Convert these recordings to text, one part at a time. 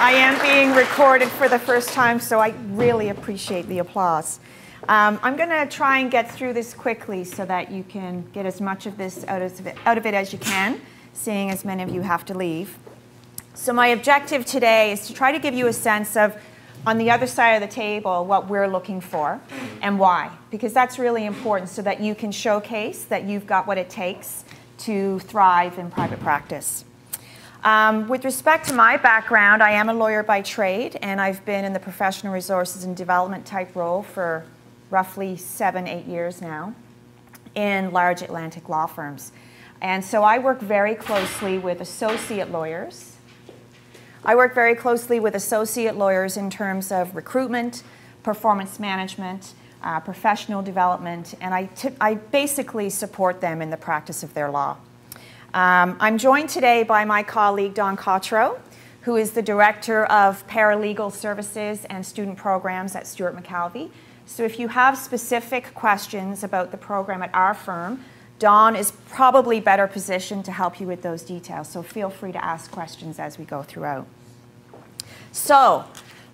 I am being recorded for the first time, so I really appreciate the applause. Um, I'm going to try and get through this quickly so that you can get as much of this out of it, out of it as you can, seeing as many of you have to leave. So my objective today is to try to give you a sense of, on the other side of the table, what we're looking for and why, because that's really important so that you can showcase that you've got what it takes to thrive in private practice. Um, with respect to my background, I am a lawyer by trade, and I've been in the professional resources and development type role for roughly seven, eight years now in large Atlantic law firms. And so I work very closely with associate lawyers. I work very closely with associate lawyers in terms of recruitment, performance management, uh, professional development, and I, I basically support them in the practice of their law. Um, I'm joined today by my colleague Don Cotro, who is the Director of Paralegal Services and Student Programs at Stewart McKelvey. So if you have specific questions about the program at our firm, Don is probably better positioned to help you with those details. So feel free to ask questions as we go throughout. So,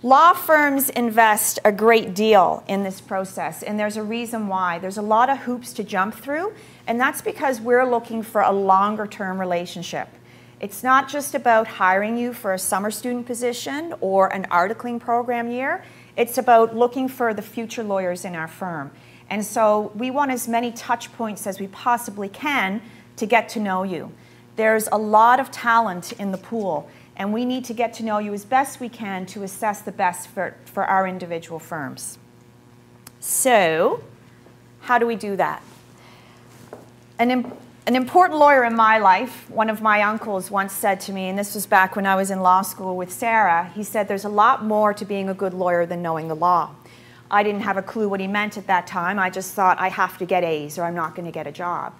law firms invest a great deal in this process, and there's a reason why. There's a lot of hoops to jump through, and that's because we're looking for a longer term relationship. It's not just about hiring you for a summer student position or an articling program year. It's about looking for the future lawyers in our firm. And so we want as many touch points as we possibly can to get to know you. There's a lot of talent in the pool, and we need to get to know you as best we can to assess the best for, for our individual firms. So, how do we do that? An, an important lawyer in my life, one of my uncles once said to me, and this was back when I was in law school with Sarah, he said, There's a lot more to being a good lawyer than knowing the law. I didn't have a clue what he meant at that time. I just thought I have to get A's or I'm not going to get a job.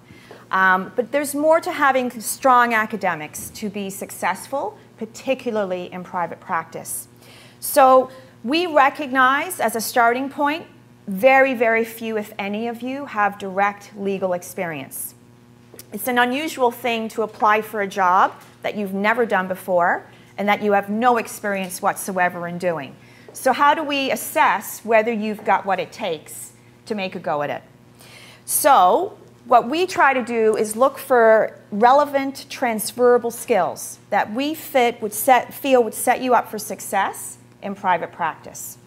Um, but there's more to having strong academics to be successful, particularly in private practice. So we recognize as a starting point very, very few, if any of you, have direct legal experience. It's an unusual thing to apply for a job that you've never done before and that you have no experience whatsoever in doing. So, how do we assess whether you've got what it takes to make a go at it? So, what we try to do is look for relevant, transferable skills that we fit would set, feel would set you up for success in private practice.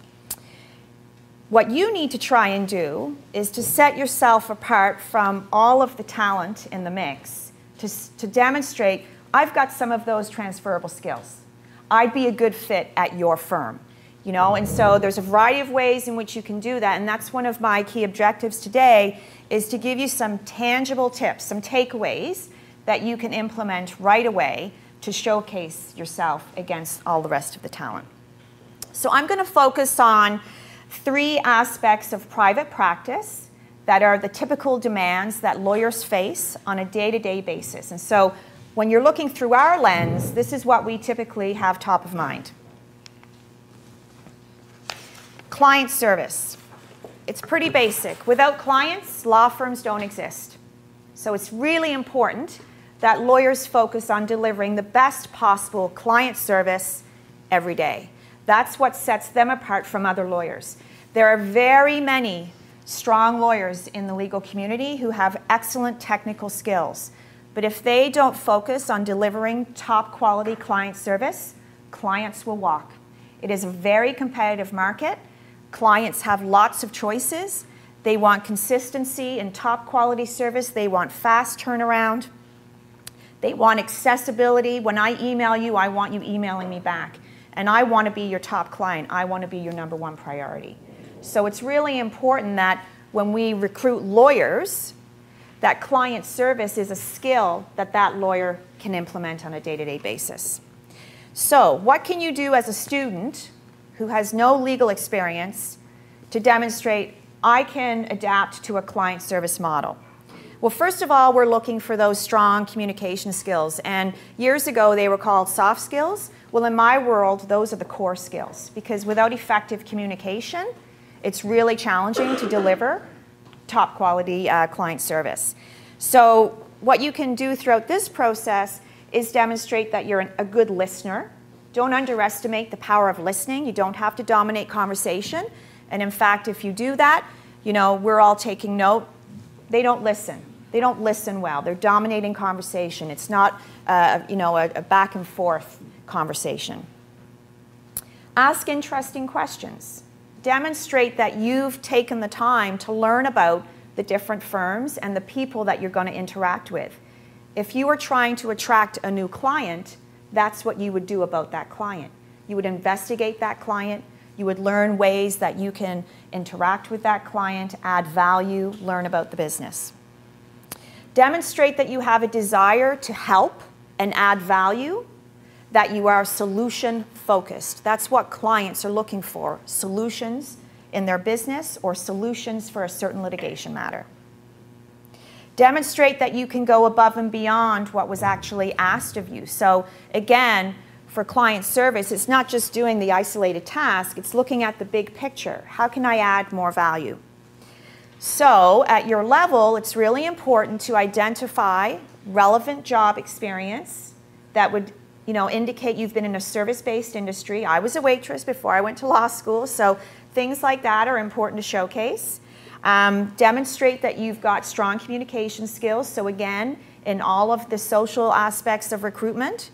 What you need to try and do is to set yourself apart from all of the talent in the mix to, to demonstrate I've got some of those transferable skills. I'd be a good fit at your firm. You know, and so there's a variety of ways in which you can do that, and that's one of my key objectives today is to give you some tangible tips, some takeaways that you can implement right away to showcase yourself against all the rest of the talent. So I'm going to focus on three aspects of private practice that are the typical demands that lawyers face on a day to day basis. And so when you're looking through our lens, this is what we typically have top of mind. Client service. It's pretty basic. Without clients, law firms don't exist. So it's really important that lawyers focus on delivering the best possible client service every day. That's what sets them apart from other lawyers. There are very many strong lawyers in the legal community who have excellent technical skills. But if they don't focus on delivering top quality client service, clients will walk. It is a very competitive market. Clients have lots of choices. They want consistency and top quality service. They want fast turnaround. They want accessibility. When I email you, I want you emailing me back. And I want to be your top client. I want to be your number one priority. So it's really important that when we recruit lawyers, that client service is a skill that that lawyer can implement on a day-to-day basis. So what can you do as a student who has no legal experience to demonstrate I can adapt to a client service model? Well, first of all, we're looking for those strong communication skills. And years ago, they were called soft skills. Well, in my world, those are the core skills because without effective communication, it's really challenging to deliver top quality uh, client service. So, what you can do throughout this process is demonstrate that you're an, a good listener. Don't underestimate the power of listening. You don't have to dominate conversation. And in fact, if you do that, you know, we're all taking note. They don't listen. They don't listen well. They're dominating conversation. It's not, uh, you know, a, a back and forth conversation. Ask interesting questions. Demonstrate that you've taken the time to learn about the different firms and the people that you're going to interact with. If you are trying to attract a new client, that's what you would do about that client. You would investigate that client. You would learn ways that you can interact with that client, add value, learn about the business. Demonstrate that you have a desire to help and add value, that you are solution focused. That's what clients are looking for solutions in their business or solutions for a certain litigation matter. Demonstrate that you can go above and beyond what was actually asked of you. So, again, for client service, it's not just doing the isolated task, it's looking at the big picture. How can I add more value? So, at your level, it's really important to identify relevant job experience that would you know, indicate you've been in a service-based industry. I was a waitress before I went to law school, so things like that are important to showcase. Um, demonstrate that you've got strong communication skills. So again, in all of the social aspects of recruitment,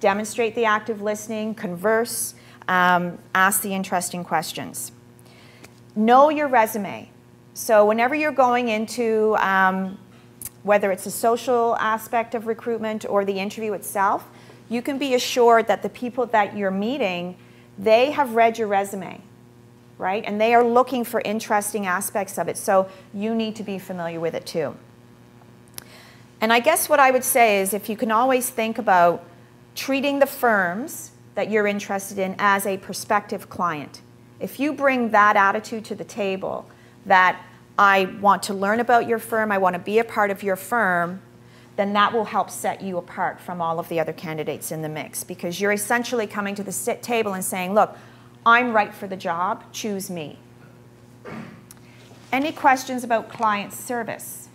demonstrate the active listening, converse, um, ask the interesting questions. Know your resume. So whenever you're going into um, whether it's a social aspect of recruitment or the interview itself, you can be assured that the people that you're meeting, they have read your resume, right? And they are looking for interesting aspects of it. So you need to be familiar with it too. And I guess what I would say is if you can always think about treating the firms that you're interested in as a prospective client. If you bring that attitude to the table, that I want to learn about your firm, I want to be a part of your firm, then that will help set you apart from all of the other candidates in the mix because you're essentially coming to the sit table and saying, look, I'm right for the job, choose me. Any questions about client service?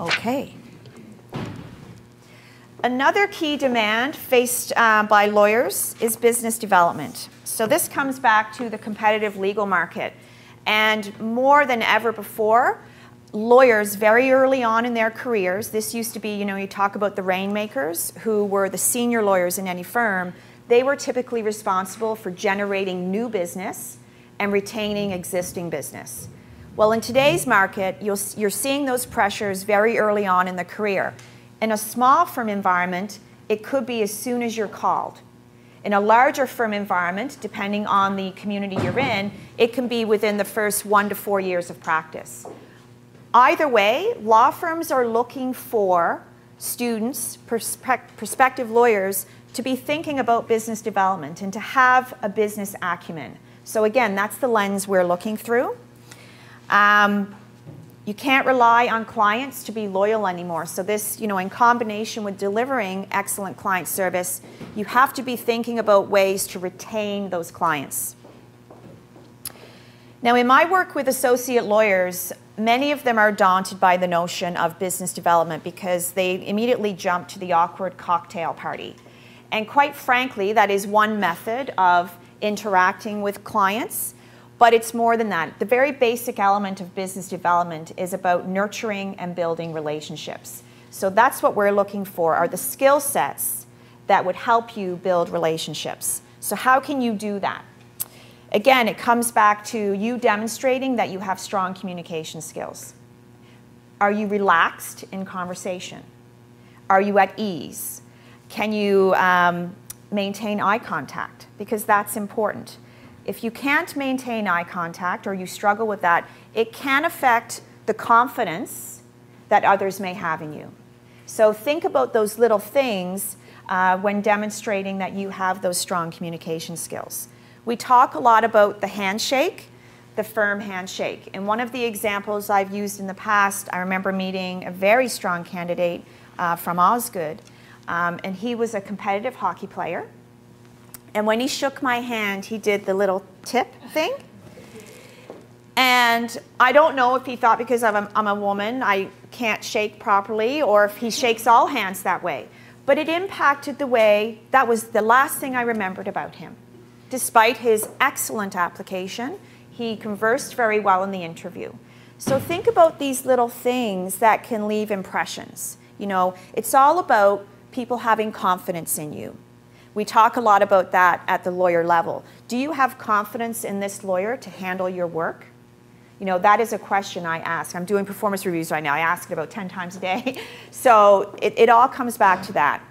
Okay. Another key demand faced uh, by lawyers is business development. So this comes back to the competitive legal market. And more than ever before, lawyers very early on in their careers, this used to be, you know, you talk about the rainmakers who were the senior lawyers in any firm, they were typically responsible for generating new business and retaining existing business. Well, in today's market, you are seeing those pressures very early on in the career. In a small firm environment, it could be as soon as you're called. In a larger firm environment, depending on the community you're in, it can be within the first one to four years of practice. Either way, law firms are looking for students, prospective lawyers, to be thinking about business development and to have a business acumen. So again, that's the lens we're looking through. Um, you can't rely on clients to be loyal anymore. So this, you know, in combination with delivering excellent client service, you have to be thinking about ways to retain those clients. Now, in my work with associate lawyers, many of them are daunted by the notion of business development because they immediately jump to the awkward cocktail party. And quite frankly, that is one method of interacting with clients, but it's more than that. The very basic element of business development is about nurturing and building relationships. So that's what we're looking for are the skill sets that would help you build relationships. So how can you do that? Again, it comes back to you demonstrating that you have strong communication skills. Are you relaxed in conversation? Are you at ease? Can you um, maintain eye contact? Because that's important. If you can't maintain eye contact or you struggle with that, it can affect the confidence that others may have in you. So think about those little things uh, when demonstrating that you have those strong communication skills. We talk a lot about the handshake, the firm handshake. And one of the examples I've used in the past, I remember meeting a very strong candidate uh, from Osgoode, um, and he was a competitive hockey player. And when he shook my hand, he did the little tip thing. And I don't know if he thought because I'm a, I'm a woman, I can't shake properly, or if he shakes all hands that way. but it impacted the way that was the last thing I remembered about him. Despite his excellent application, he conversed very well in the interview. So think about these little things that can leave impressions. You know, it's all about people having confidence in you. We talk a lot about that at the lawyer level. Do you have confidence in this lawyer to handle your work? You know, that is a question I ask. I'm doing performance reviews right now. I ask it about 10 times a day. So it, it all comes back to that.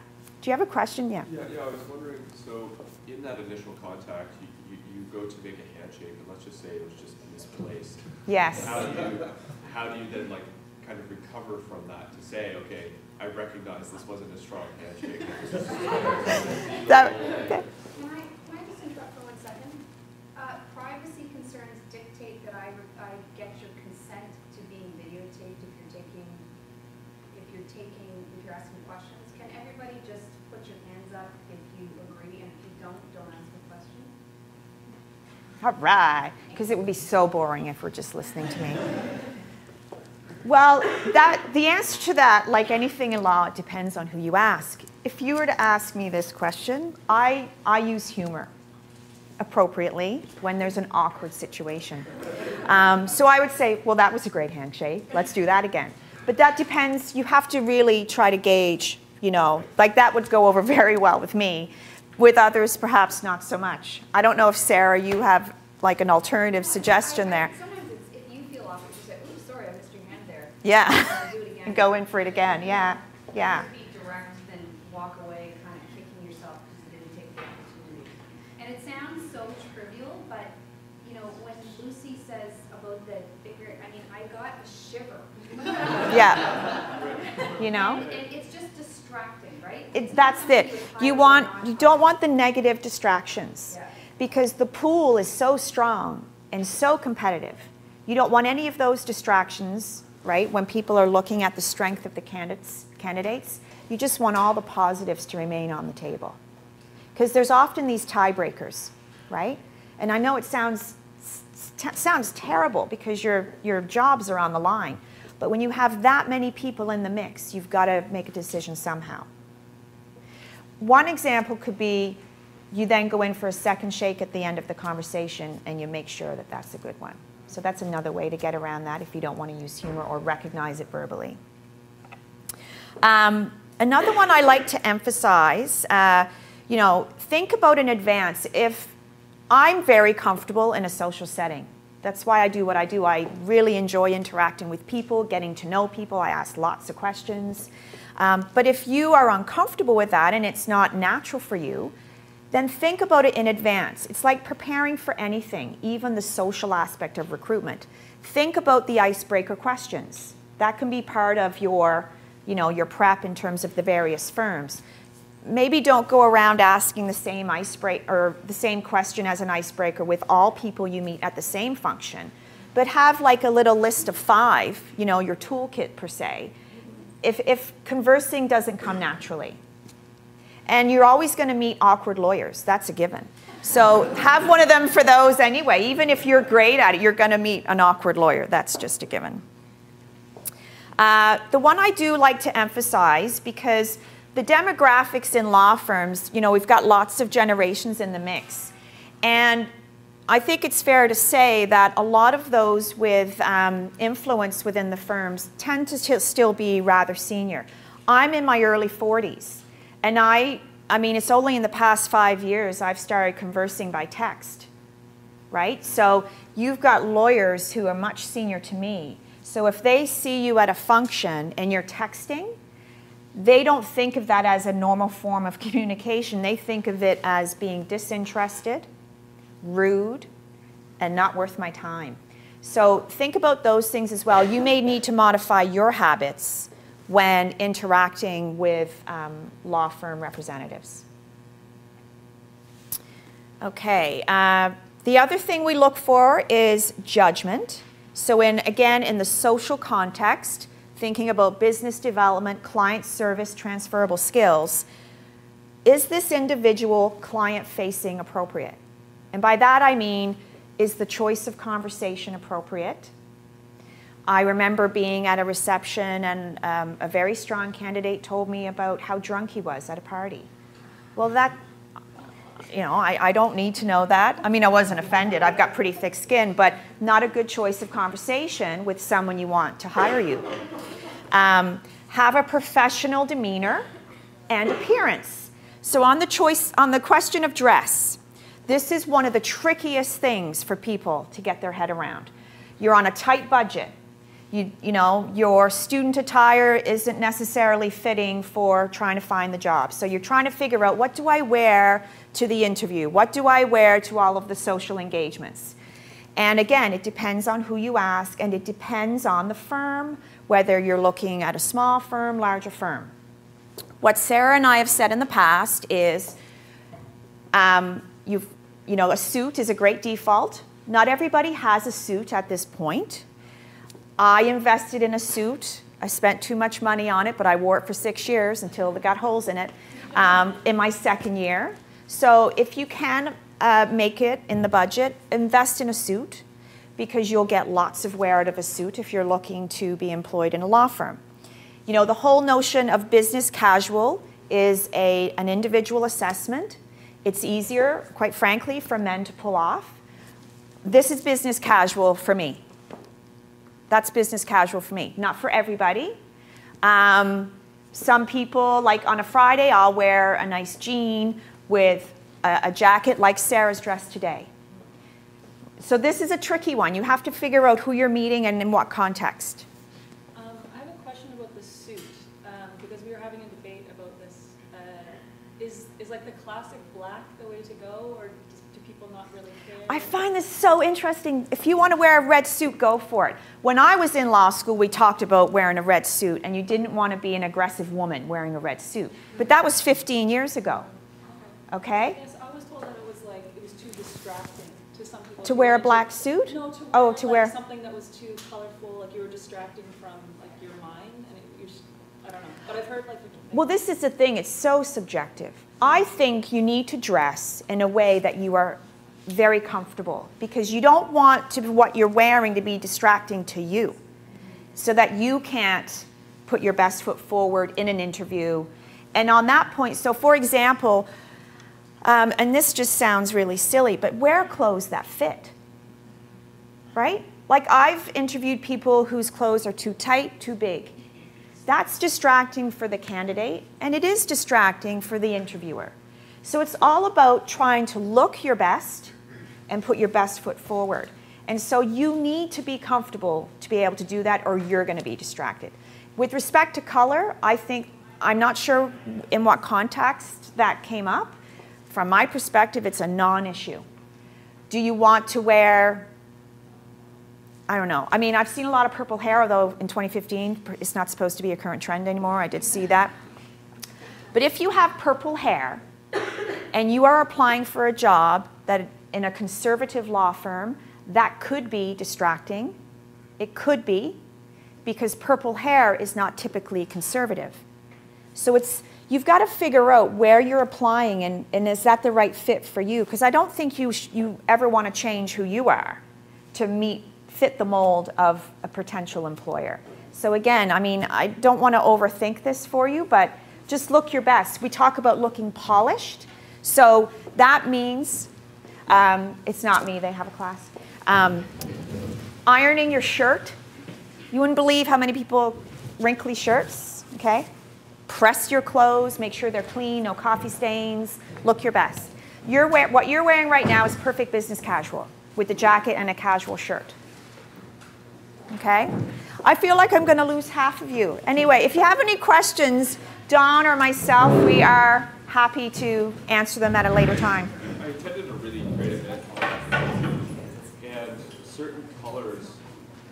Do you have a question? Yeah. Yeah, yeah I was wondering, so in that initial contact, you, you, you go to make a handshake, and let's just say it was just misplaced. Yes. How do you, how do you then like kind of recover from that to say, okay, I recognize this wasn't a strong handshake. that, okay. Can I, can I just interrupt for one second? Uh, privacy concerns dictate that I, I get your consent to being videotaped if you're taking, if you're taking, if you're asking questions. Can everybody just put your hands up if you agree, and if you don't, don't ask a question? All right, because it would be so boring if we're just listening to me. Well, that, the answer to that, like anything in law, depends on who you ask. If you were to ask me this question, I, I use humor appropriately when there's an awkward situation. Um, so I would say, well, that was a great handshake. Let's do that again. But that depends. You have to really try to gauge, you know, like that would go over very well with me. With others, perhaps not so much. I don't know if, Sarah, you have like an alternative suggestion there. Yeah. and go in for it again. Yeah. Yeah. Direct, then walk away, kind of kicking yourself because you didn't take the opportunity. And it sounds so trivial, but you know, when Lucy says about the figure, I mean, I got a shiver. yeah. You know. And, and it's just distracting, right? It, that's it. You want you don't want the negative distractions yeah. because the pool is so strong and so competitive. You don't want any of those distractions right? When people are looking at the strength of the candidates, candidates you just want all the positives to remain on the table. Because there's often these tiebreakers, right? And I know it sounds, sounds terrible because your, your jobs are on the line. But when you have that many people in the mix, you've got to make a decision somehow. One example could be you then go in for a second shake at the end of the conversation and you make sure that that's a good one. So that's another way to get around that if you don't want to use humor or recognize it verbally. Um, another one I like to emphasize, uh, you know, think about in advance. If I'm very comfortable in a social setting, that's why I do what I do. I really enjoy interacting with people, getting to know people. I ask lots of questions. Um, but if you are uncomfortable with that and it's not natural for you, then think about it in advance. It's like preparing for anything, even the social aspect of recruitment. Think about the icebreaker questions. That can be part of your, you know, your prep in terms of the various firms. Maybe don't go around asking the same icebreaker or the same question as an icebreaker with all people you meet at the same function, but have like a little list of five, you know, your toolkit per se. If, if conversing doesn't come naturally, and you're always going to meet awkward lawyers. That's a given. So have one of them for those anyway. Even if you're great at it, you're going to meet an awkward lawyer. That's just a given. Uh, the one I do like to emphasize because the demographics in law firms, you know, we've got lots of generations in the mix. And I think it's fair to say that a lot of those with um, influence within the firms tend to still be rather senior. I'm in my early 40s. And I, I mean, it's only in the past five years I've started conversing by text, right? So you've got lawyers who are much senior to me. So if they see you at a function and you're texting, they don't think of that as a normal form of communication. They think of it as being disinterested, rude, and not worth my time. So think about those things as well. You may need to modify your habits when interacting with um, law firm representatives. Okay, uh, the other thing we look for is judgment. So in, again, in the social context, thinking about business development, client service, transferable skills, is this individual client-facing appropriate? And by that I mean, is the choice of conversation appropriate? I remember being at a reception and um, a very strong candidate told me about how drunk he was at a party. Well, that, you know, I, I don't need to know that. I mean, I wasn't offended. I've got pretty thick skin, but not a good choice of conversation with someone you want to hire you. Um, have a professional demeanor and appearance. So on the choice, on the question of dress, this is one of the trickiest things for people to get their head around. You're on a tight budget. You, you know, your student attire isn't necessarily fitting for trying to find the job. So you're trying to figure out what do I wear to the interview? What do I wear to all of the social engagements? And again, it depends on who you ask and it depends on the firm, whether you're looking at a small firm, larger firm. What Sarah and I have said in the past is um, you know, a suit is a great default. Not everybody has a suit at this point. I invested in a suit. I spent too much money on it, but I wore it for six years until it got holes in it um, in my second year. So if you can uh, make it in the budget, invest in a suit because you'll get lots of wear out of a suit if you're looking to be employed in a law firm. You know, the whole notion of business casual is a, an individual assessment. It's easier, quite frankly, for men to pull off. This is business casual for me. That's business casual for me, not for everybody. Um, some people, like on a Friday, I'll wear a nice jean with a, a jacket like Sarah's dress today. So this is a tricky one. You have to figure out who you're meeting and in what context. Um, I have a question about the suit, um, because we were having a debate about this. Uh, is, is like the classic black the way to go, or really? I find this so interesting. If you want to wear a red suit, go for it. When I was in law school, we talked about wearing a red suit, and you didn't want to be an aggressive woman wearing a red suit. But that was 15 years ago. Okay? Yes, I was told that it was like, it was too distracting to some people. To wear a black suit? No, to oh, wear, Oh, to like, wear- something that was too colorful, like you were distracting from like your mind, and it, you just, I don't know. But I've heard like. Well, this is the thing, it's so subjective. I think you need to dress in a way that you are very comfortable because you don't want to, what you're wearing to be distracting to you so that you can't put your best foot forward in an interview. And on that point, so for example, um, and this just sounds really silly, but wear clothes that fit, right? Like I've interviewed people whose clothes are too tight, too big. That's distracting for the candidate, and it is distracting for the interviewer. So it's all about trying to look your best and put your best foot forward. And so you need to be comfortable to be able to do that, or you're going to be distracted. With respect to color, I think, I'm not sure in what context that came up. From my perspective, it's a non issue. Do you want to wear I don't know. I mean, I've seen a lot of purple hair, although in 2015 it's not supposed to be a current trend anymore. I did see that. But if you have purple hair and you are applying for a job that in a conservative law firm, that could be distracting. It could be because purple hair is not typically conservative. So it's you've got to figure out where you're applying and, and is that the right fit for you? Because I don't think you, you ever want to change who you are to meet fit the mold of a potential employer. So again, I mean, I don't want to overthink this for you, but just look your best. We talk about looking polished. So that means, um, it's not me, they have a class. Um, ironing your shirt. You wouldn't believe how many people wrinkly shirts, okay? Press your clothes, make sure they're clean, no coffee stains, look your best. You're wear, what you're wearing right now is perfect business casual with the jacket and a casual shirt. Okay? I feel like I'm going to lose half of you. Anyway, if you have any questions, Don or myself, we are happy to answer them at a later time. I attended a really great event and certain colors,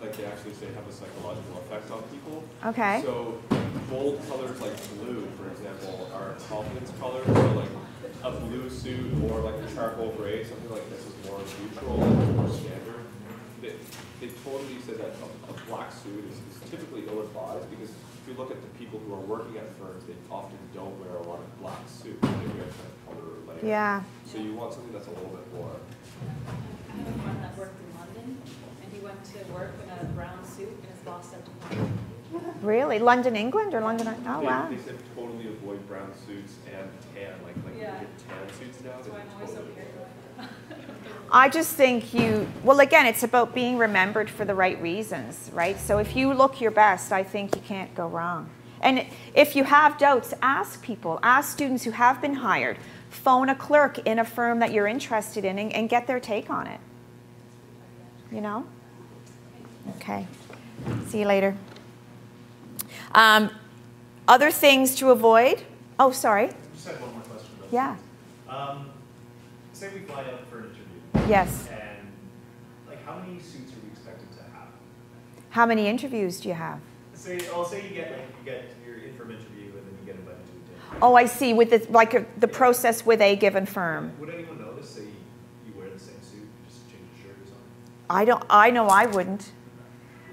like they actually say, have a psychological effect on people. Okay. So bold colors like blue, for example, are confidence colors. So like a blue suit or like a charcoal gray, something like this is more neutral and more standard. They, they totally said that a, a black suit is, is typically ill-advised because if you look at the people who are working at firms, they often don't wear a lot of black suits. They wear kind of color or layer. Yeah. So you want something that's a little bit more. I have a friend that worked in London, and he he went to work in a brown suit and his boss sent him home. Really? London, England or London? Oh, They- wow. They said totally avoid brown suits and tan, like, like you get tan suits now. That's why I'm always so totally- careful. I just think you, well, again, it's about being remembered for the right reasons, right? So if you look your best, I think you can't go wrong. And if you have doubts, ask people, ask students who have been hired, phone a clerk in a firm that you're interested in and, and get their take on it. You know? Okay. See you later. Um, other things to avoid? Oh, sorry. Just had one more question about Yeah. Um, say we fly out for an interview, Yes. and like, how many suits are we expected to have? How many interviews do you have? Say, I'll say you get like you get your in interview, and then you get invited to a dinner. Oh, I see. With the, like a, the process with a given firm. Would anyone notice? Say you wear the same suit, just change your shirt or something. I don't. I know I wouldn't,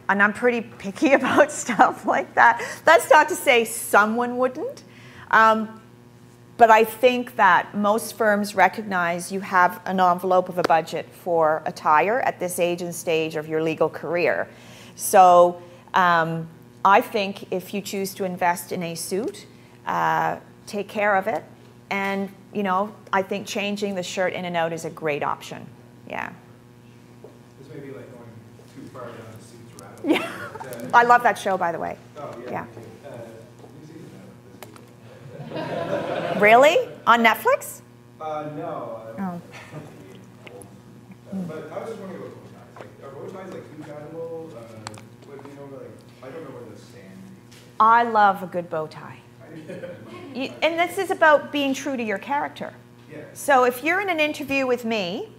and I'm pretty picky about stuff like that. That's not to say someone wouldn't, um, but I think that most firms recognize you have an envelope of a budget for attire at this age and stage of your legal career. So um, I think if you choose to invest in a suit, uh, take care of it, and you know I think changing the shirt in and out is a great option. Yeah. This may be like going too far down the suits rabbit. Yeah. I love that show, by the way. Oh, Yeah. yeah. me too. New season out this week. Really? On Netflix? Uh, no. uh, Oh. But I was just wondering about bow ties. Like, are bow ties like compatible? Uh, what, do you know, like, I don't know where those stand. I love a good bow tie. You, and this is about being true to your character. Yeah. So if you're in an interview with me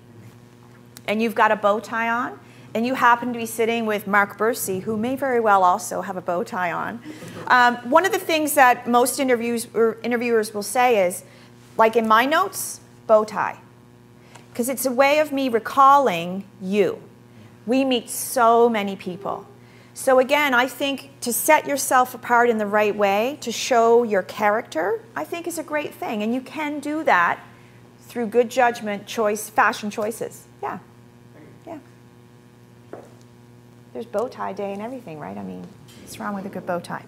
and you've got a bow tie on, and you happen to be sitting with Mark Bursey, who may very well also have a bow tie on, um, one of the things that most interviews or interviewers will say is, like in my notes, bow tie, because it's a way of me recalling you. We meet so many people. So again, I think to set yourself apart in the right way, to show your character, I think is a great thing. And you can do that through good judgment, choice, fashion choices. Yeah. There's bow tie day and everything, right? I mean, what's wrong with a good bow tie?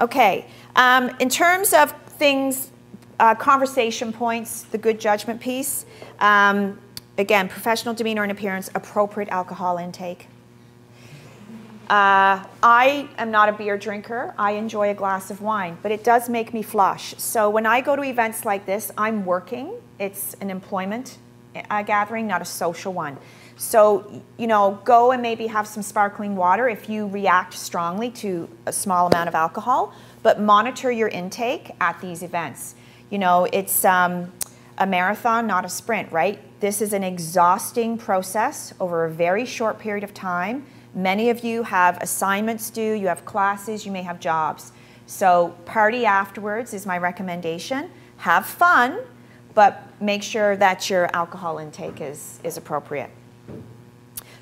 Okay. Um, in terms of things, uh, conversation points, the good judgment piece, um, again, professional demeanor and appearance, appropriate alcohol intake. Uh, I am not a beer drinker. I enjoy a glass of wine, but it does make me flush. So when I go to events like this, I'm working. It's an employment uh, gathering, not a social one. So, you know, go and maybe have some sparkling water if you react strongly to a small amount of alcohol, but monitor your intake at these events. You know, it's um, a marathon, not a sprint, right? This is an exhausting process over a very short period of time. Many of you have assignments due, you have classes, you may have jobs. So, party afterwards is my recommendation. Have fun, but make sure that your alcohol intake is, is appropriate.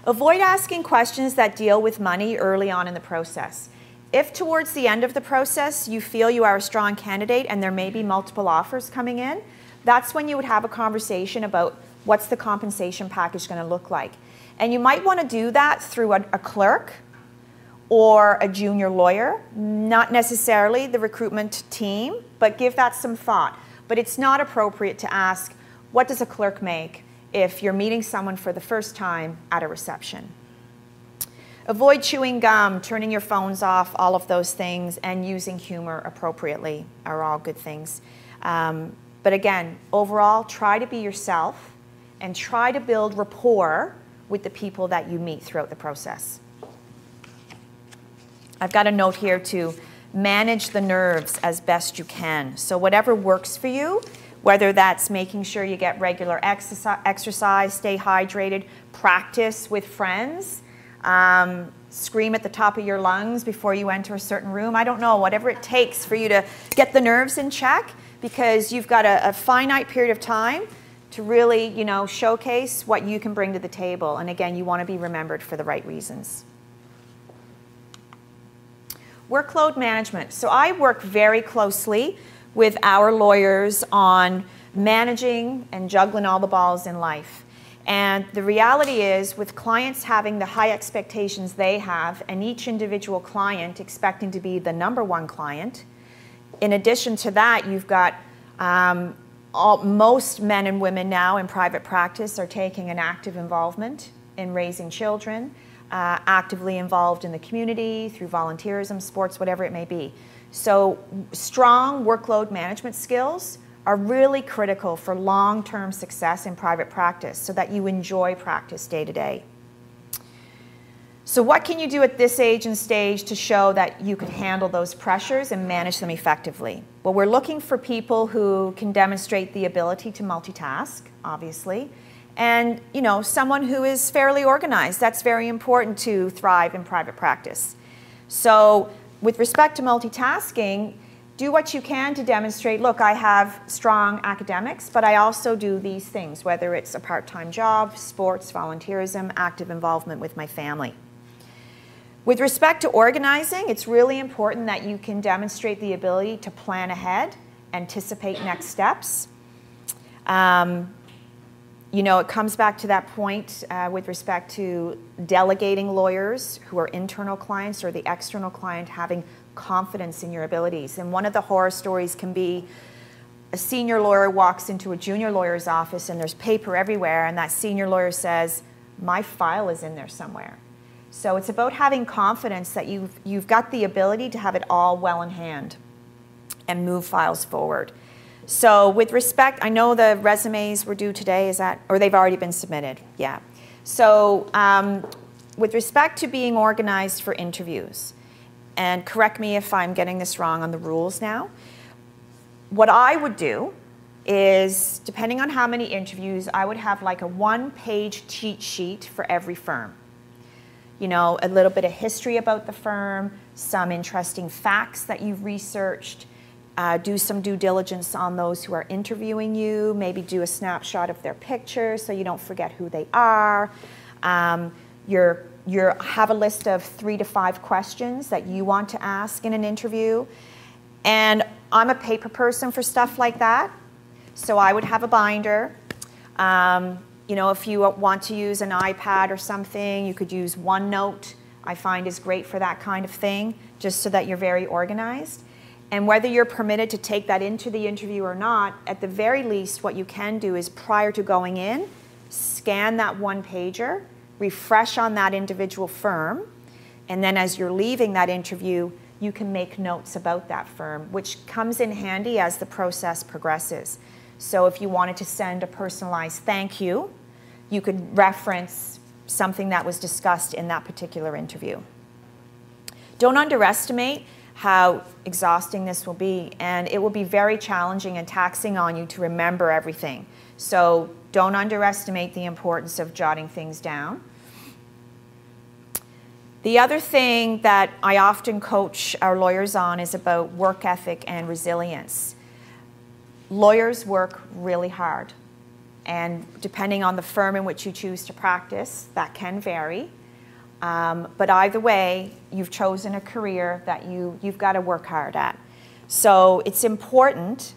Avoid asking questions that deal with money early on in the process. If towards the end of the process you feel you are a strong candidate and there may be multiple offers coming in, that's when you would have a conversation about what's the compensation package going to look like. And you might want to do that through a, a clerk or a junior lawyer, not necessarily the recruitment team, but give that some thought. But it's not appropriate to ask, what does a clerk make if you're meeting someone for the first time at a reception? Avoid chewing gum, turning your phones off, all of those things, and using humor appropriately are all good things. Um, but again, overall, try to be yourself and try to build rapport with the people that you meet throughout the process. I've got a note here to manage the nerves as best you can. So, whatever works for you, whether that's making sure you get regular exercise, stay hydrated, practice with friends, um, scream at the top of your lungs before you enter a certain room. I don't know, whatever it takes for you to get the nerves in check because you've got a, a finite period of time to really, you know, showcase what you can bring to the table. And again, you want to be remembered for the right reasons. Workload management. So I work very closely with our lawyers on managing and juggling all the balls in life. And the reality is, with clients having the high expectations they have, and each individual client expecting to be the number one client, in addition to that, you've got um, all, most men and women now in private practice are taking an active involvement in raising children, uh, actively involved in the community through volunteerism, sports, whatever it may be. So, strong workload management skills are really critical for long term success in private practice so that you enjoy practice day to day. So, what can you do at this age and stage to show that you can handle those pressures and manage them effectively? Well, we're looking for people who can demonstrate the ability to multitask, obviously, and you know, someone who is fairly organized. That's very important to thrive in private practice. So, with respect to multitasking, do what you can to demonstrate look, I have strong academics, but I also do these things, whether it's a part time job, sports, volunteerism, active involvement with my family. With respect to organizing, it's really important that you can demonstrate the ability to plan ahead, anticipate next steps. Um, you know, it comes back to that point uh, with respect to delegating lawyers who are internal clients or the external client having confidence in your abilities. And one of the horror stories can be a senior lawyer walks into a junior lawyer's office and there's paper everywhere, and that senior lawyer says, My file is in there somewhere. So it's about having confidence that you've, you've got the ability to have it all well in hand and move files forward. So with respect, I know the resumes were due today, is that, or they've already been submitted, yeah. So um, with respect to being organized for interviews, and correct me if I'm getting this wrong on the rules now. What I would do is, depending on how many interviews, I would have like a one page cheat sheet for every firm. You know, a little bit of history about the firm, some interesting facts that you've researched, uh, do some due diligence on those who are interviewing you, maybe do a snapshot of their picture so you don't forget who they are. Um, your you have a list of three to five questions that you want to ask in an interview. And I'm a paper person for stuff like that. So I would have a binder. Um, you know, if you want to use an iPad or something, you could use OneNote. I find is great for that kind of thing, just so that you're very organized. And whether you're permitted to take that into the interview or not, at the very least, what you can do is prior to going in, scan that one pager refresh on that individual firm, and then as you're leaving that interview, you can make notes about that firm, which comes in handy as the process progresses. So if you wanted to send a personalized thank you, you could reference something that was discussed in that particular interview. Don't underestimate how exhausting this will be, and it will be very challenging and taxing on you to remember everything. So don't underestimate the importance of jotting things down. The other thing that I often coach our lawyers on is about work ethic and resilience. Lawyers work really hard, and depending on the firm in which you choose to practice, that can vary. Um, but either way, you've chosen a career that you, you've got to work hard at. So it's important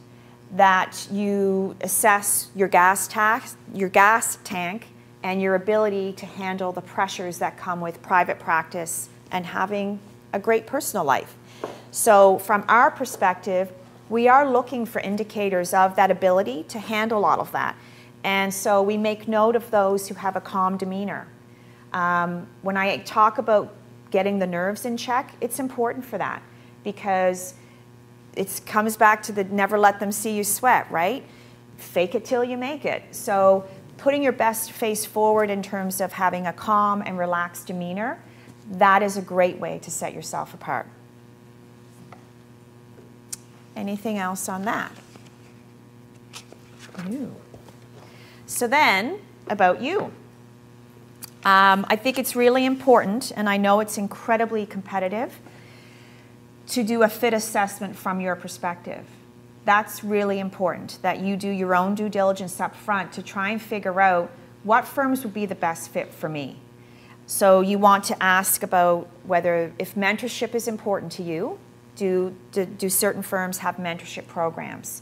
that you assess your gas, tax, your gas tank and your ability to handle the pressures that come with private practice and having a great personal life. So, from our perspective, we are looking for indicators of that ability to handle all of that. And so we make note of those who have a calm demeanor. Um, when I talk about getting the nerves in check, it's important for that because it comes back to the never let them see you sweat, right? Fake it till you make it. So putting your best face forward in terms of having a calm and relaxed demeanor, that is a great way to set yourself apart. Anything else on that? No. So then, about you. Um, I think it's really important, and I know it's incredibly competitive, to do a fit assessment from your perspective that's really important that you do your own due diligence up front to try and figure out what firms would be the best fit for me. So you want to ask about whether if mentorship is important to you, do, do, do certain firms have mentorship programs?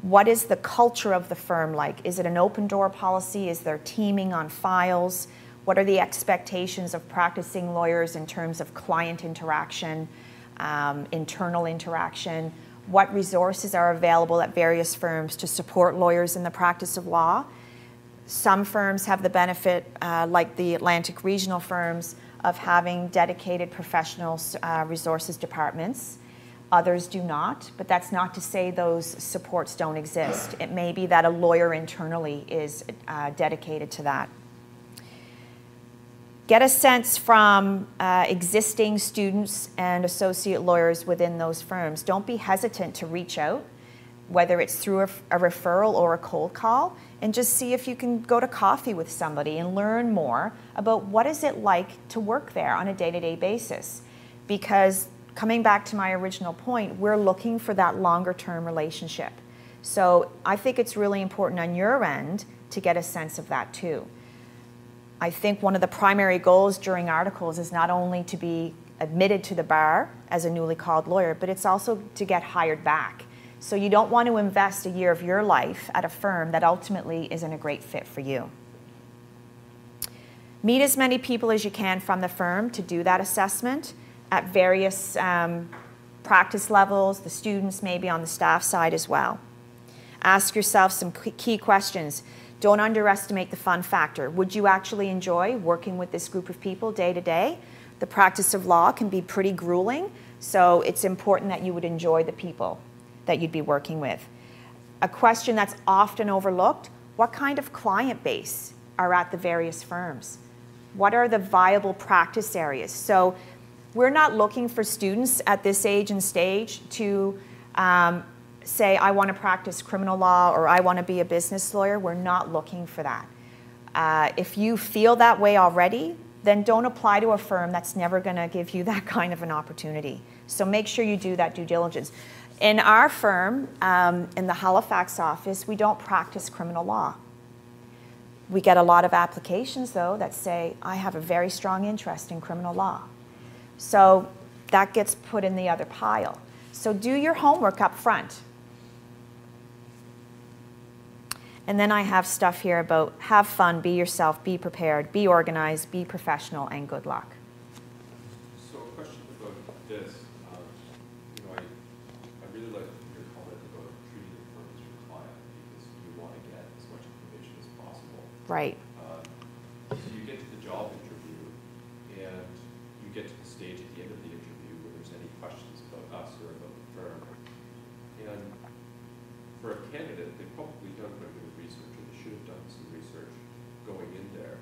What is the culture of the firm like? Is it an open door policy? Is there teaming on files? What are the expectations of practicing lawyers in terms of client interaction, um, internal interaction? What resources are available at various firms to support lawyers in the practice of law? Some firms have the benefit, uh, like the Atlantic regional firms, of having dedicated professional uh, resources departments. Others do not, but that's not to say those supports don't exist. It may be that a lawyer internally is uh, dedicated to that. Get a sense from uh, existing students and associate lawyers within those firms. Don't be hesitant to reach out, whether it's through a, a referral or a cold call, and just see if you can go to coffee with somebody and learn more about what is it like to work there on a day-to-day basis. Because coming back to my original point, we're looking for that longer term relationship. So I think it's really important on your end to get a sense of that too. I think one of the primary goals during articles is not only to be admitted to the bar as a newly called lawyer, but it's also to get hired back. So you don't want to invest a year of your life at a firm that ultimately isn't a great fit for you. Meet as many people as you can from the firm to do that assessment at various um, practice levels, the students maybe on the staff side as well. Ask yourself some key questions. Don't underestimate the fun factor. Would you actually enjoy working with this group of people day to day? The practice of law can be pretty grueling, so it's important that you would enjoy the people that you'd be working with. A question that's often overlooked, what kind of client base are at the various firms? What are the viable practice areas? So we're not looking for students at this age and stage to um, say, I want to practice criminal law or I want to be a business lawyer. We're not looking for that. Uh, if you feel that way already, then don't apply to a firm that's never going to give you that kind of an opportunity. So make sure you do that due diligence. In our firm, um, in the Halifax office, we don't practice criminal law. We get a lot of applications, though, that say, I have a very strong interest in criminal law. So that gets put in the other pile. So do your homework up front. And then I have stuff here about have fun, be yourself, be prepared, be organized, be professional, and good luck. So a question about this, um, you know, I, I really like your comment about treating the firm as your client because you want to get as much information as possible. Right. Um, so you get to the job interview and you get to the stage at the end of the interview where there's any questions about us or about the firm. And for a candidate, they've probably done quite a bit of research or they should have done some research going in there.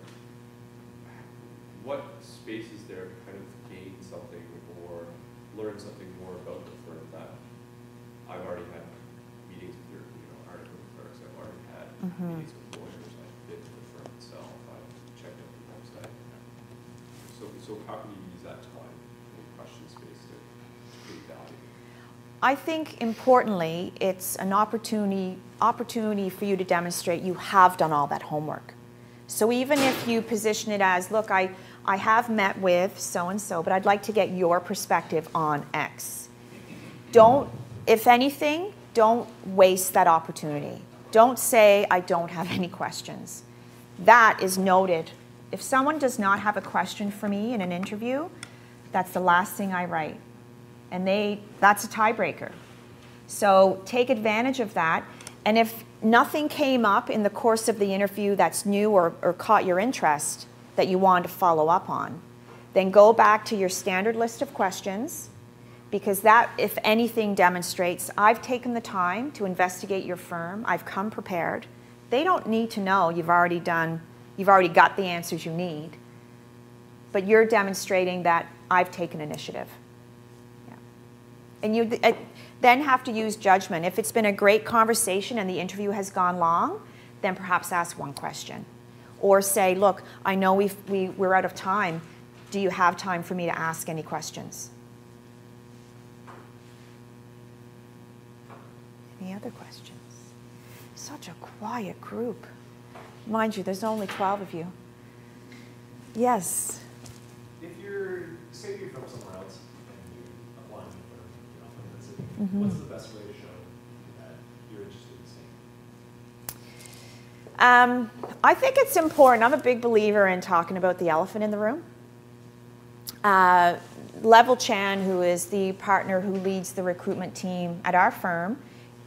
What space is there to kind of gain something or learn something more about the firm that I've already had meetings with your, you know, article clerks, I've already had Mhm. meetings with lawyers, I've been to the firm itself, I've checked out the website. So, so how can you use that time in question space to create value? I think importantly, it's an opportunity, opportunity for you to demonstrate you have done all that homework. So even if you position it as, look, I, I have met with so and so, but I'd like to get your perspective on X. Don't, if anything, don't waste that opportunity. Don't say, I don't have any questions. That is noted. If someone does not have a question for me in an interview, that's the last thing I write and they that's a tiebreaker. So take advantage of that. And if nothing came up in the course of the interview that's new or, or caught your interest that you want to follow up on, then go back to your standard list of questions because that, if anything, demonstrates I've taken the time to investigate your firm, I've come prepared. They don't need to know you've already done, you've already got the answers you need, but you're demonstrating that I've taken initiative. And you then have to use judgment. If it's been a great conversation and the interview has gone long, then perhaps ask one question. Or say, look, I know we've, we, we're out of time. Do you have time for me to ask any questions? Any other questions? Such a quiet group. Mind you, there's only 12 of you. Yes. If you're, say you're from somewhere else and you're applying for, you know, city, Mhm. what's the best way to show that you're interested in Um, I think it's important. I'm a big believer in talking about the elephant in the room. Uh, Level Chan, who is the partner who leads the recruitment team at our firm,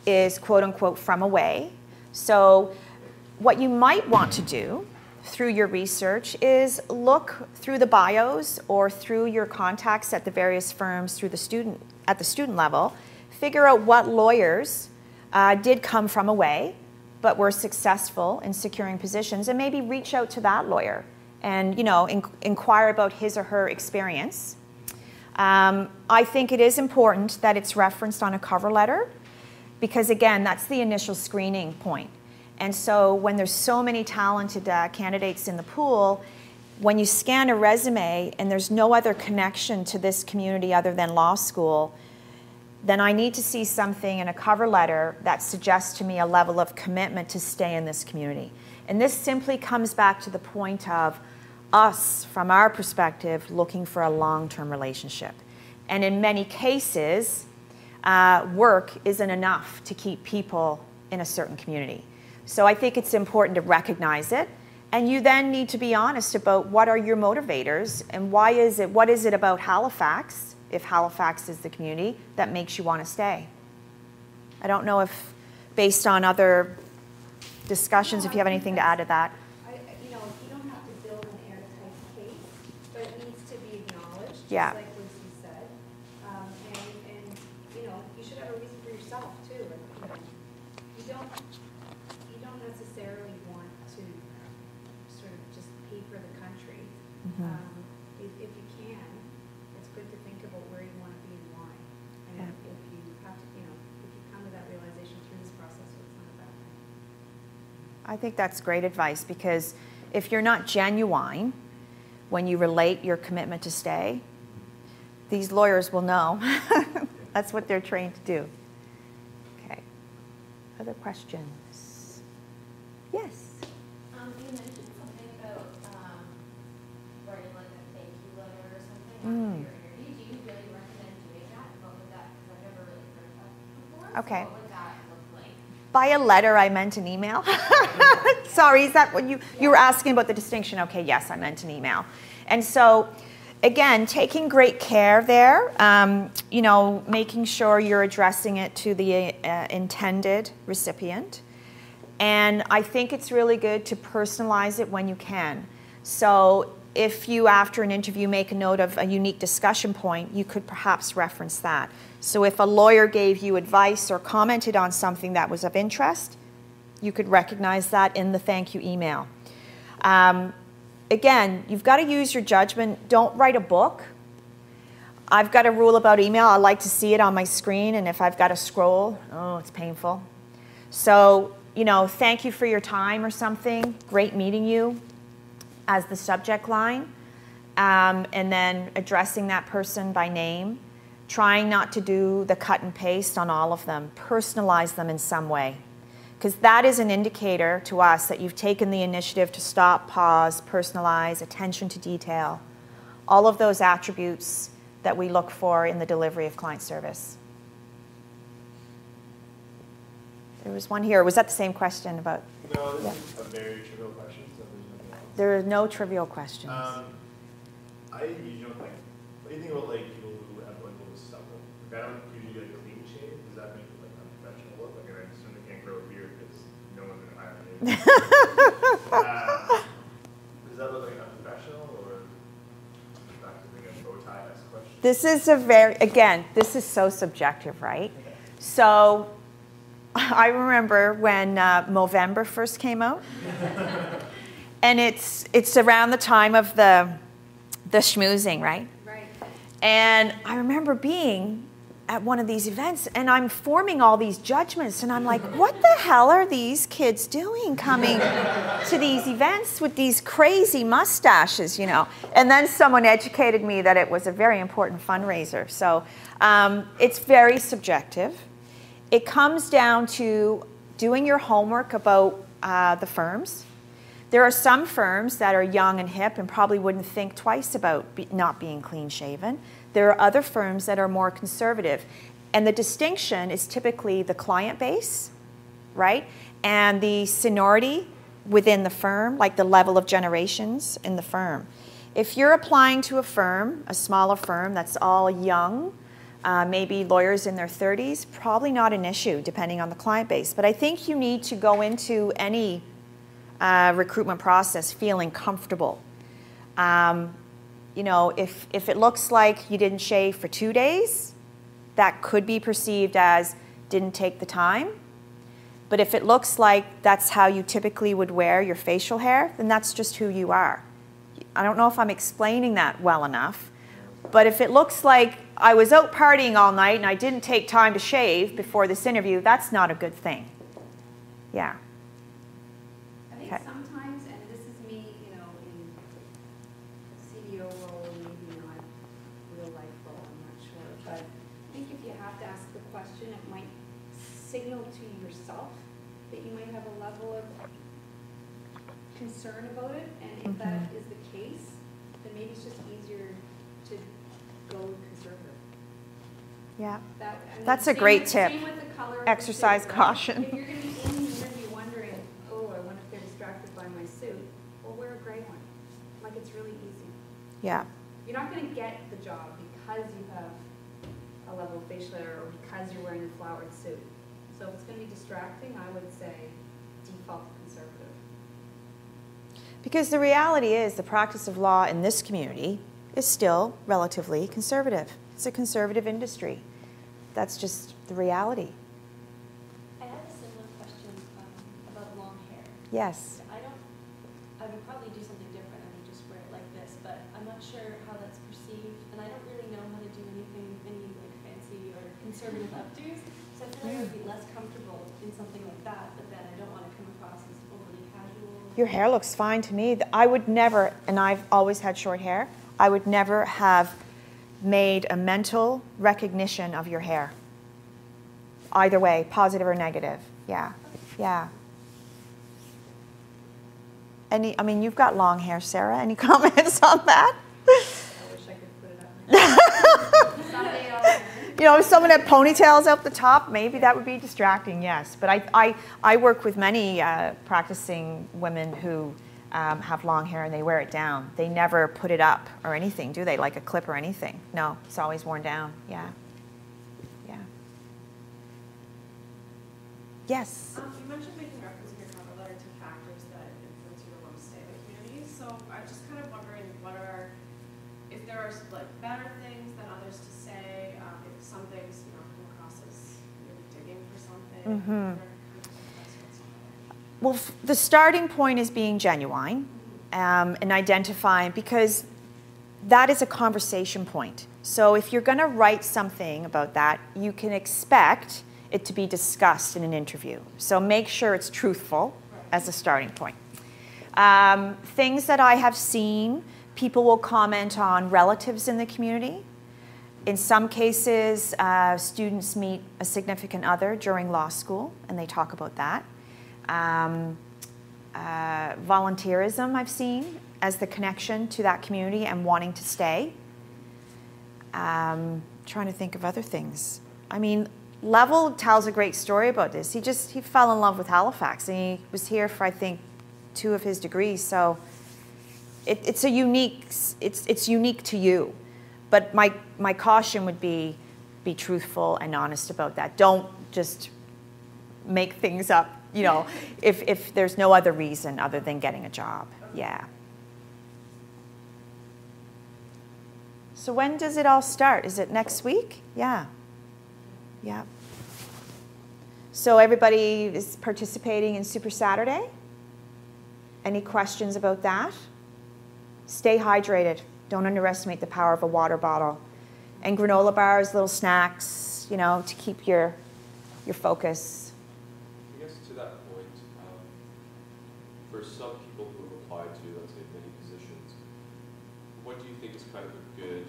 is quote unquote from away. So, what you might want to do through your research is look through the bios or through your contacts at the various firms through the student at the student level, figure out what lawyers uh, did come from away but were successful in securing positions, and maybe reach out to that lawyer and you know in, inquire about his or her experience. Um, I think it is important that it's referenced on a cover letter because again, that's the initial screening point. And so when there's so many talented uh, candidates in the pool, when you scan a resume and there's no other connection to this community other than law school, then I need to see something in a cover letter that suggests to me a level of commitment to stay in this community. And this simply comes back to the point of us, from our perspective, looking for a long term relationship. And in many cases, uh, work isn't enough to keep people in a certain community. So I think it's important to recognize it. And you then need to be honest about what are your motivators and why is it, what is it about Halifax if Halifax is the community that makes you want to stay. I don't know if, based on other discussions, if you have anything to add to that. I, you know, you don't have to build an airtight case, but it needs to be acknowledged, just Yeah. like Lucy said. Um, and, and, you know, you should have a reason for yourself too. you know, You don't, you don't necessarily want to sort of just pay for the country. Mhm. Um, if, if you can, it's good to think about where you want to be and why. And Yeah. if you have to, you know, if you come to that realization through this process, it's not a bad thing. I think that's great advice because if you're not genuine when you relate your commitment to stay, these lawyers will know. that's what they're trained to do. Okay. Other questions? Yes. Um, you mentioned something about, um, writing like a thank you letter or something Mm. after your interview. Do you really recommend doing that? What would that, because I've never really heard of that before. Okay. So By a letter, I meant an email. Sorry, is that what you, you were asking about the distinction? Okay, yes, I meant an email. And so, again, taking great care there, um, you know, making sure you're addressing it to the uh, intended recipient. And I think it's really good to personalize it when you can. So, if you, after an interview, make a note of a unique discussion point, you could perhaps reference that. So, if a lawyer gave you advice or commented on something that was of interest, you could recognize that in the thank you email. Um, again, you've got to use your judgment. Don't write a book. I've got a rule about email. I like to see it on my screen, and if I've got to scroll, oh, it's painful. So, you know, thank you for your time or something. Great meeting you as the subject line. Um, and then addressing that person by name. Trying not to do the cut and paste on all of them. Personalize them in some way. Because that is an indicator to us that you've taken the initiative to stop, pause, personalize, attention to detail. All of those attributes that we look for in the delivery of client service. There was one here. Was that the same question about? No, Yeah. this is a very trivial question, so there's. There are no trivial questions. Um, I usually like, what do you think about like don't usually like clean shave, does that make it like unprofessional look? Like I assume they can't grow a beard because no one's gonna hire me. Uh, Does that look like unprofessional or back to being a bow tie esque question? This is a very, again, this is so subjective, right? So I remember when uh, Movember first came out. and it's, it's around the time of the, the schmoozing, right? Right. And I remember being at one of these events and I'm forming all these judgments and I'm like, what the hell are these kids doing coming to these events with these crazy mustaches, you know? And then someone educated me that it was a very important fundraiser. So um, it's very subjective. It comes down to doing your homework about uh, the firms. There are some firms that are young and hip and probably wouldn't think twice about be, not being clean shaven. There are other firms that are more conservative. And the distinction is typically the client base, right? And the seniority within the firm, like the level of generations in the firm. If you're applying to a firm, a smaller firm that's all young, uh, maybe lawyers in their 30s, probably not an issue depending on the client base. But I think you need to go into any uh, recruitment process feeling comfortable. Um, you know, if, if it looks like you didn't shave for two days, that could be perceived as didn't take the time. But if it looks like that's how you typically would wear your facial hair, then that's just who you are. I don't know if I'm explaining that well enough, but if it looks like I was out partying all night and I didn't take time to shave before this interview, that's not a good thing. Yeah. I think Okay. sometimes, and this is me, you know, in CDO role, maybe not real life role, I'm not sure. But I think if you have to ask the question, it might signal to yourself that you might have a level of concern about it. And if that is the case, then maybe it's just easier to go conservative. Yeah. That, I mean, That's a great with- tip. With the color of the Exercise suit, right? caution. If you're gonna be in the interview wondering, oh, I wonder if they're distracted by my suit, well, wear a gray one. Like, it's really easy. Yeah. You're not gonna get the job because you have a level of facial hair or because you're wearing a flowered suit. So if it's gonna be distracting, I would say default conservative. Because the reality is, the practice of law in this community is still relatively conservative. It's a conservative industry. That's just the reality. I have a similar question um, about long hair. Yes. I don't, I would probably do something different, I would just wear it like this, but I'm not sure how that's perceived, and I don't really know how to do anything, any like fancy or conservative updos, so I feel like I would be less comfortable in something like that, but then I don't want to come across as overly casual. Your hair looks fine to me. I would never, and I've always had short hair, I would never have made a mental recognition of your hair. Either way, positive or negative. Yeah, yeah. Any, I mean, you've got long hair, Sarah. Any comments on that? I wish I could put it up. You know, if someone had ponytails up the top, maybe that would be distracting, yes. But I, I, I work with many uh, practicing women who um, have long hair and they wear it down. They never put it up or anything, do they? Like a clip or anything. No, it's always worn down. Yeah. Yeah. Yes. Um, you mentioned making in your cover letter to factors that influence your so I'm just kind of wondering what are, if there are like better things than others to say, um, if some things, you know, come across as really digging for something. What are kind of the best ones to say? Well, f- the starting point is being genuine um, and identifying because that is a conversation point. So if you're going to write something about that, you can expect it to be discussed in an interview. So make sure it's truthful as a starting point. Um, things that I have seen, people will comment on relatives in the community. In some cases, uh, students meet a significant other during law school, and they talk about that. Um, uh, volunteerism, I've seen as the connection to that community and wanting to stay. Um, trying to think of other things. I mean, Level tells a great story about this. He just he fell in love with Halifax, and he was here for I think two of his degrees. So it, it's a unique it's it's unique to you. But my my caution would be be truthful and honest about that. Don't just make things up. You know, if if there's no other reason other than getting a job. Yeah. So when does it all start? Is it next week? Yeah. Yeah. So everybody is participating in Super Saturday? Any questions about that? Stay hydrated. Don't underestimate the power of a water bottle. And granola bars, little snacks, you know, to keep your your focus. I guess to that point, um, for some people who have applied to, let's say, many positions, what do you think is kind of a good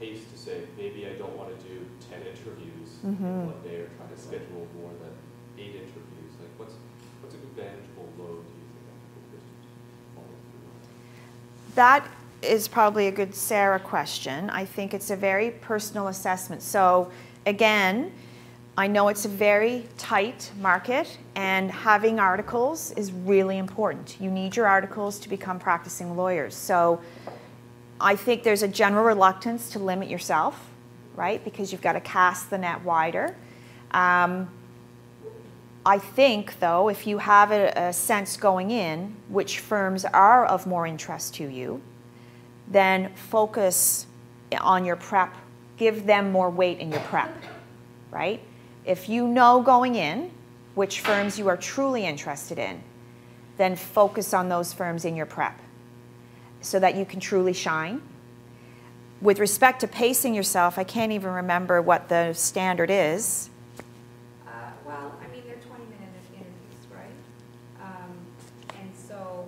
pace to say, maybe I don't want to do ten interviews Mhm. in one day or try to schedule more than eight interviews? Like, what's, what's a good manageable load, do you think, that people could follow through on? That is probably a good Sarah question. I think it's a very personal assessment. So again, I know it's a very tight market, and having articles is really important. You need your articles to become practicing lawyers. So I think there's a general reluctance to limit yourself, right? Because you've got to cast the net wider. Um, I think, though, if you have a, a sense going in which firms are of more interest to you, then focus on your prep. Give them more weight in your prep, right? If you know going in which firms you are truly interested in, then focus on those firms in your prep so that you can truly shine. With respect to pacing yourself, I can't even remember what the standard is. Uh, well, I mean, they're twenty minute interviews, right? Um, and so,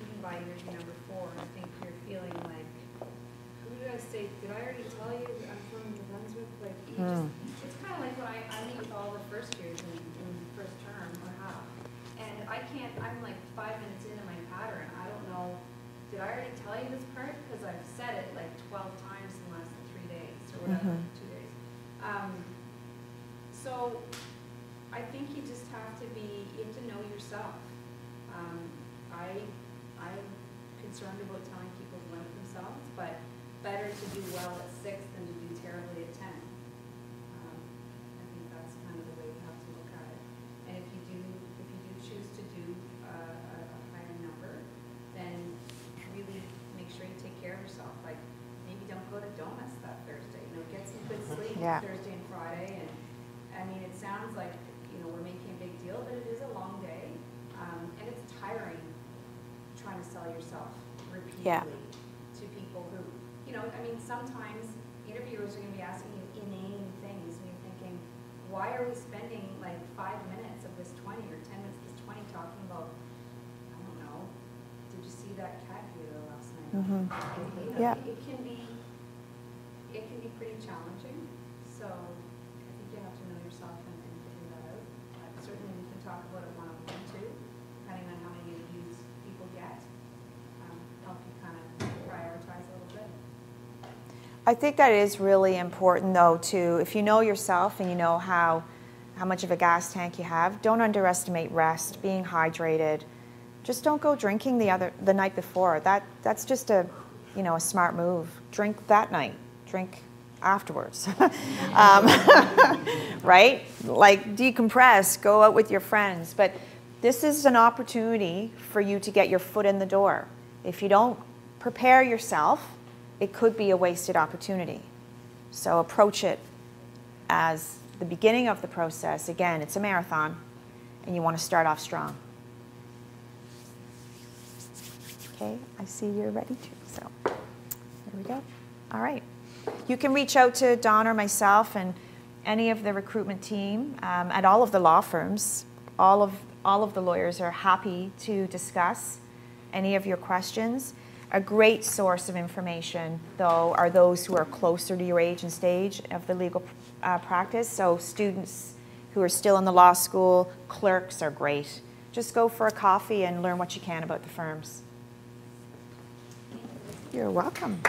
even by interview number four, I think you're feeling like, Who did I say, did I already tell you I'm from New Brunswick? Like, you just, it's kinda like when I, I meet with all the first years in, in first term or half. And I can't, I'm like five minutes into my pattern, I don't know, did I already tell you this part? Cause I've said it like twelve times in the last three days or whatever, Mhm. two days. Um, so, I think you just have to be, you have to know yourself. Um, I, I'm concerned about telling people to limit themselves, but better to do well at six than to do terribly at ten. Um, I think that's kind of the way you have to look at it. And if you do, if you do choose to do uh, a, a higher number, then really make sure you take care of yourself. Like, maybe don't go to donuts that Thursday, you know, get some good sleep Yeah. Thursday sometimes interviewers are gonna be asking you inane things, and you're thinking, why are we spending like five minutes of this twenty or ten minutes of this twenty talking about, I don't know, did you see that cat video last night? Mhm. You know, Yeah. It it can be, it can be pretty challenging, so I think you have to know yourself and, and figure that out. Uh, Certainly, we can talk about it one-on-one too, depending on how many interviews people get, um, help you kind of prioritize a little bit. I think that is really important, though, to if you know yourself and you know how how much of a gas tank you have, don't underestimate rest, being hydrated. Just don't go drinking the other the night before. That that's just a you know a smart move. Drink that night. Drink afterwards. um, right? Like decompress. Go out with your friends. But this is an opportunity for you to get your foot in the door. If you don't prepare yourself, it could be a wasted opportunity. So approach it as the beginning of the process. Again, it's a marathon, and you want to start off strong. Okay, I see you're ready to. So there we go. All right. You can reach out to Don or myself and any of the recruitment team um, at all of the law firms. All of, all of the lawyers are happy to discuss any of your questions. A great source of information, though, are those who are closer to your age and stage of the legal uh, practice. So, students who are still in the law school, clerks are great. Just go for a coffee and learn what you can about the firms. You're welcome.